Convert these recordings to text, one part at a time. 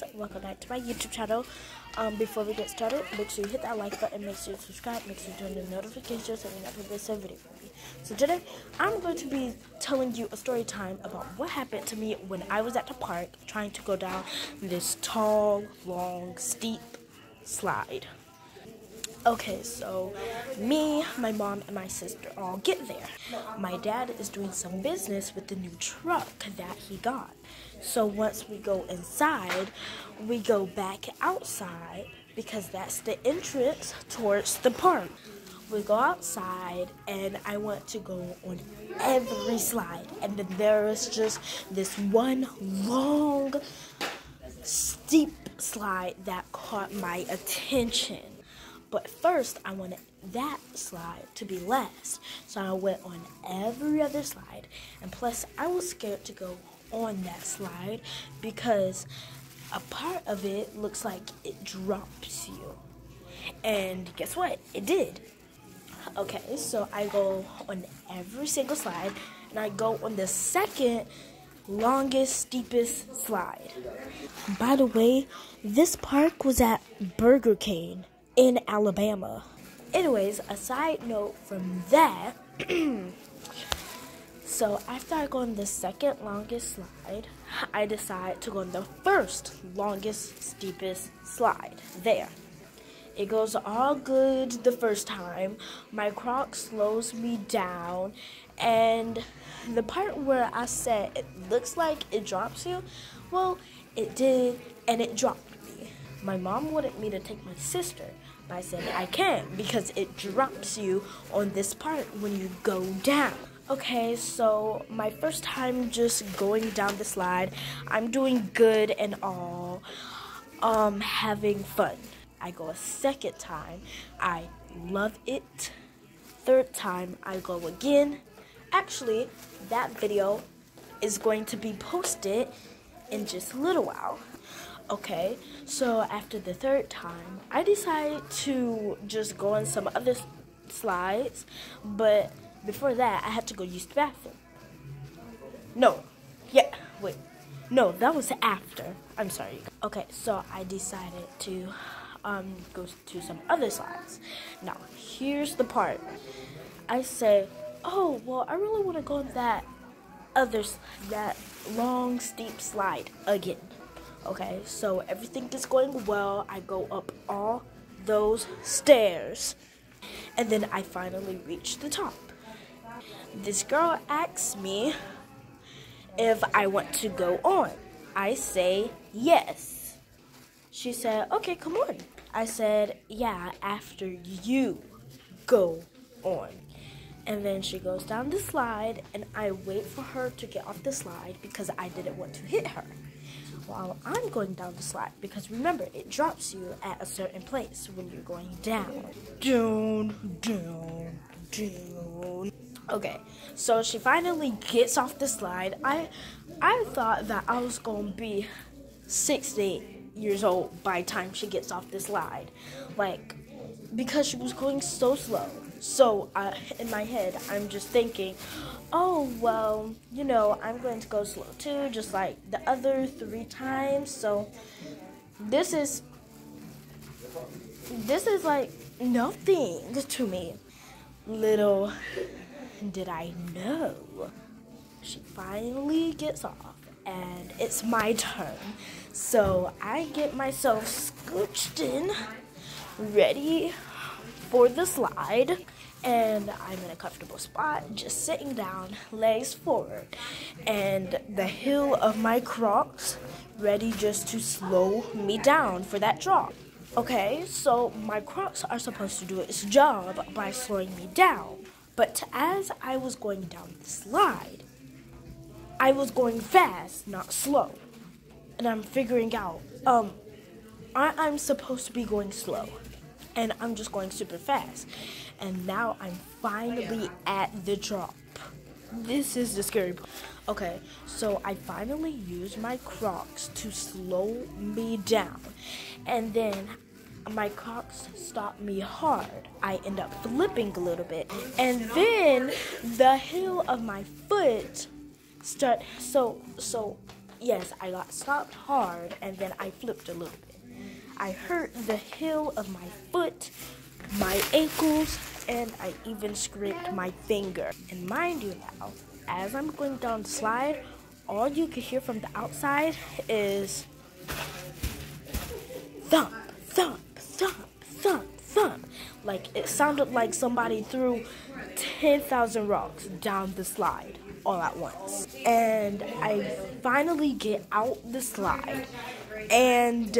guys, welcome back to my YouTube channel. Um, before we get started, make sure you hit that like button, make sure you subscribe, make sure you turn the notifications so you never miss a video from me. So today, I'm going to be telling you a story time about what happened to me when I was at the park trying to go down this tall, long, steep slide. Okay, so me, my mom, and my sister all get there. My dad is doing some business with the new truck that he got. So once we go inside, we go back outside because that's the entrance towards the park. We go outside, and I want to go on every slide, and then there is just this one long, steep slide that caught my attention. But first, I wanted that slide to be last. So I went on every other slide. And plus, I was scared to go on that slide because a part of it looks like it drops you. And guess what? It did. Okay, so I go on every single slide and I go on the second longest, steepest slide. By the way, this park was at Burger King in Alabama. Anyways, a side note from that. so after I go on the second longest slide, I decide to go on the first longest, steepest slide. There. It goes all good the first time. My croc slows me down, and the part where I said it looks like it drops you, well, it did, and it dropped me. My mom wanted me to take my sister, but I said I can't because it drops you on this part when you go down. Okay, so my first time just going down the slide, I'm doing good and all, um, having fun. I go a second time, I love it. Third time, I go again. Actually, that video is going to be posted in just a little while. Okay, so after the third time, I decided to just go on some other slides, but before that, I had to go use the bathroom. No, yeah, wait. No, that was after. I'm sorry. Okay, so I decided to um, go to some other slides. Now, here's the part. I say, oh, well, I really want to go on that other, that long, steep slide again. Okay, so everything is going well. I go up all those stairs. And then I finally reach the top. This girl asks me if I want to go on. I say yes. She said, okay, come on. I said, yeah, after you go on. And then she goes down the slide, and I wait for her to get off the slide because I didn't want to hit her while I'm going down the slide because remember, it drops you at a certain place when you're going down. Down, down, down. Okay, so she finally gets off the slide. I I thought that I was going to be 60 years old by the time she gets off the slide. Like, because she was going so slow. So, uh, in my head, I'm just thinking, oh, well, you know, I'm going to go slow too, just like the other three times. So, this is, this is like nothing to me. Little did I know. She finally gets off, and it's my turn. So, I get myself scooched in, ready for the slide and I'm in a comfortable spot, just sitting down, legs forward, and the heel of my Crocs ready just to slow me down for that drop. Okay, so my Crocs are supposed to do its job by slowing me down, but as I was going down the slide, I was going fast, not slow, and I'm figuring out, um, I- I'm supposed to be going slow and I'm just going super fast. And now I'm finally at the drop. This is the scary part. Okay, so I finally used my Crocs to slow me down. And then my Crocs stop me hard. I end up flipping a little bit. And then the heel of my foot start so so yes, I got stopped hard and then I flipped a little bit. I hurt the heel of my foot, my ankles, and I even scraped my finger. And mind you now, as I'm going down the slide, all you can hear from the outside is thump, thump, thump, thump, thump. Like it sounded like somebody threw 10,000 rocks down the slide all at once. And I finally get out the slide, and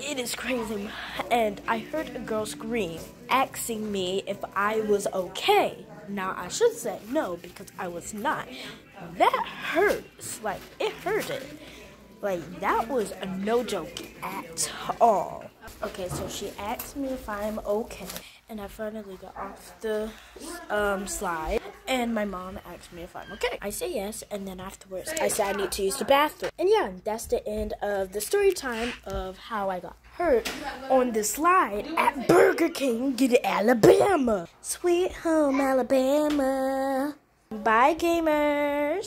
it is crazy. And I heard a girl scream, asking me if I was okay. Now I should say no because I was not. That hurts. Like it hurted. Like that was a no joke at all. Okay, so she asked me if I'm okay, and I finally got off the um, slide, and my mom asked me if I'm okay. I say yes, and then afterwards I say I need to use the bathroom. And yeah, that's the end of the story time of how I got hurt on the slide at Burger King in Alabama. Sweet home Alabama. Bye, gamers.